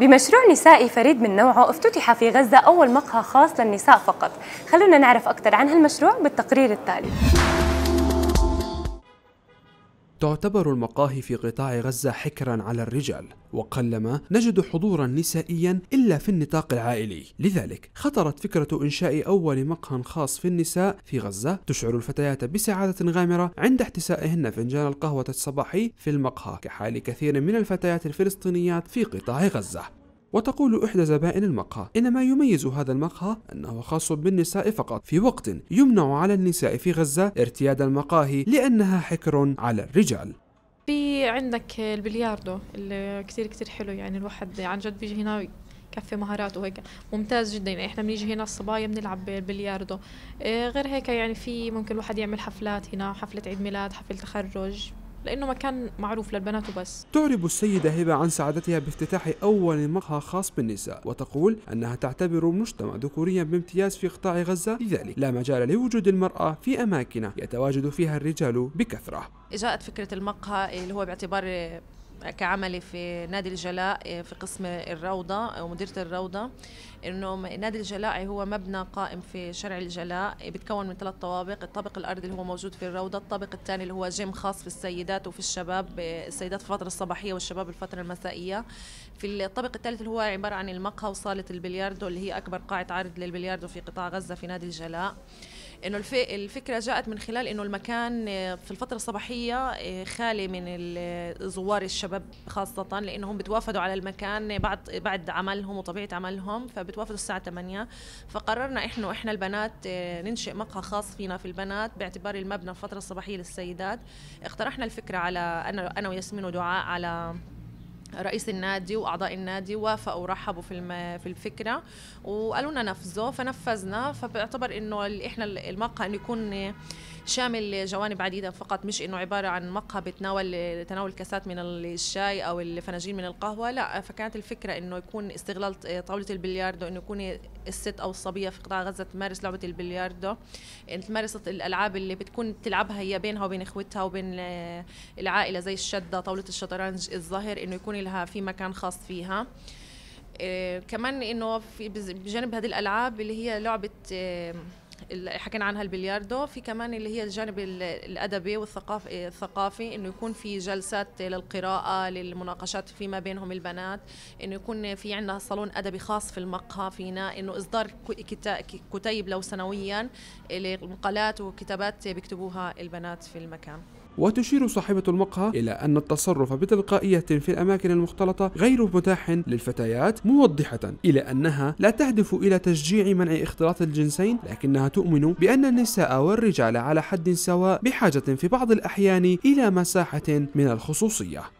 بمشروع نسائي فريد من نوعه افتتح في غزة أول مقهى خاص للنساء فقط. خلونا نعرف أكثر عن هالمشروع بالتقرير التالي. تعتبر المقاهي في قطاع غزة حكرا على الرجال وقلما نجد حضورا نسائيا إلا في النطاق العائلي. لذلك خطرت فكرة إنشاء أول مقهى خاص في النساء في غزة تشعر الفتيات بسعادة غامرة عند احتسائهن فنجان القهوة الصباحي في المقهى كحال كثير من الفتيات الفلسطينيات في قطاع غزة. وتقول إحدى زبائن المقهى. إن ما يميز هذا المقهى أنه خاص بالنساء فقط. في وقت يمنع على النساء في غزة ارتياد المقاهي لأنها حكر على الرجال. في عندك البلياردو اللي كتير كتير حلو يعني الواحد عن جد بيجي هنا كفي مهاراته وهيك. ممتاز جدا. يعني إحنا بنيجي هنا الصبايا بنلعب بالبلياردو. إيه غير هيك يعني في ممكن الواحد يعمل حفلات هنا حفلة عيد ميلاد حفلة تخرج. لأنه مكان معروف للبنات وبس. تعرب السيدة هبة عن سعادتها بافتتاح أول مقهى خاص بالنساء وتقول أنها تعتبر مجتمع ذكوريا بامتياز في قطاع غزة لذلك. لا مجال لوجود المرأة في أماكن يتواجد فيها الرجال بكثرة. جاءت فكرة المقهى اللي هو باعتبار كعملي في نادي الجلاء في قسم الروضة أو مديرة الروضة إنه نادي الجلاء هو مبنى قائم في شارع الجلاء بيتكون من ثلاث طوابق الطابق الأرضي اللي هو موجود في الروضة الطابق الثاني اللي هو جيم خاص في السيدات وفي الشباب السيدات في الفترة الصباحية والشباب الفترة المسائية. في الطابق الثالث اللي هو عبارة عن المقهى وصالة البلياردو اللي هي أكبر قاعة عرض للبلياردو في قطاع غزة في نادي الجلاء. إنه الفكرة جاءت من خلال إنه المكان آه، في الفترة الصباحية آه، خالي من زوار الشباب خاصة لانهم بتوافدوا على المكان بعد بعد عملهم وطبيعة عملهم فبتوافدوا الساعة 8 فقررنا إحنا إحنا البنات آه، ننشئ مقهى خاص فينا في البنات باعتبار المبنى الفترة الصباحية للسيدات. اقترحنا الفكرة على أنا أنا وياسمين ودعاء على رئيس النادي وأعضاء النادي وافقوا ورحبوا في في الفكرة وقالوا لنا نفذوا فنفذنا فبيعتبر إنه إحنا المقهى إنه يكون شامل جوانب عديدة فقط مش إنه عبارة عن مقهى بتناول تناول كاسات من الشاي أو الفناجين من القهوة. لا فكانت الفكرة إنه يكون استغلال طاولة البلياردو إنه يكون الست أو الصبية في قطاع غزة تمارس لعبة البلياردو. تمارس الألعاب اللي بتكون بتلعبها هي بينها وبين إخوتها وبين العائلة زي الشدة طاولة الشطرنج الظاهر إنه يكون لها في مكان خاص فيها. إيه كمان إنه في بجانب هذه الألعاب اللي هي لعبة إيه اللي حكينا عنها البلياردو في كمان اللي هي الجانب الأدبي والثقافي الثقافي إنه يكون في جلسات للقراءة للمناقشات فيما بينهم البنات إنه يكون في عندنا صالون أدبي خاص في المقهى فينا إنه إصدار كتيب لو سنويا لمقالات وكتابات بيكتبوها البنات في المكان. وتشير صاحبة المقهى إلى أن التصرف بتلقائية في الأماكن المختلطة غير متاح للفتيات موضحة إلى أنها لا تهدف إلى تشجيع منع اختلاط الجنسين لكنها تؤمن بأن النساء والرجال على حد سواء بحاجة في بعض الأحيان إلى مساحة من الخصوصية.